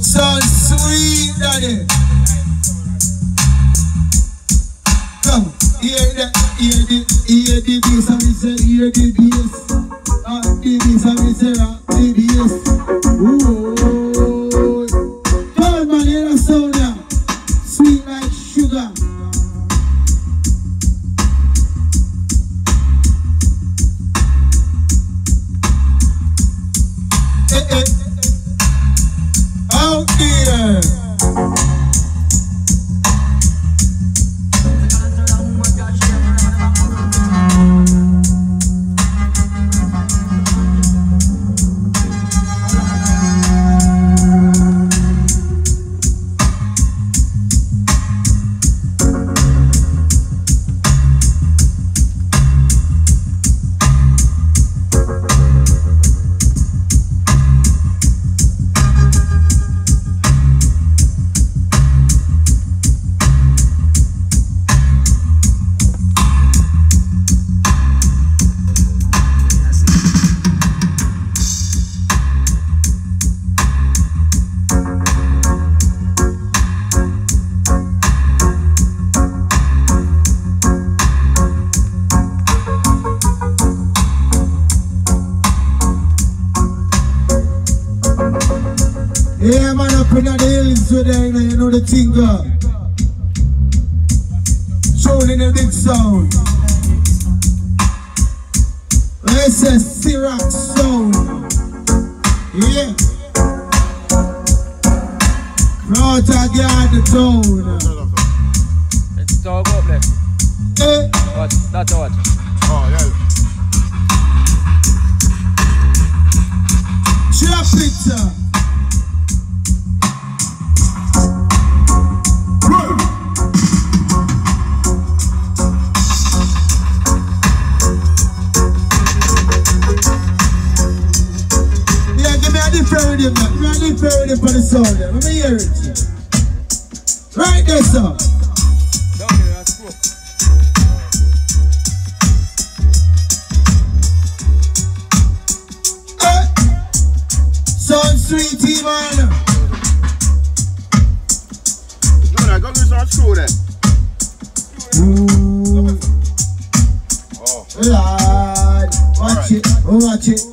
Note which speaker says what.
Speaker 1: So sweet. Come, hear the, hear the, hear the bass, me say, hear the bass. There. Yeah, man, up in the hills with them, you know the thing, God. Showing in the big sound. This is Ciroc sound. Yeah. Crowd again the town.
Speaker 2: It's dog up there.
Speaker 1: Eh,
Speaker 2: What? That's what.
Speaker 3: Oh, yeah.
Speaker 1: burn him. Randy burn him for the soul. Let me hear it. Right there, sir.
Speaker 3: No, screw. Ooh. Watch right. it, watch
Speaker 1: it.